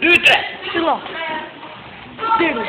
绿队是了这个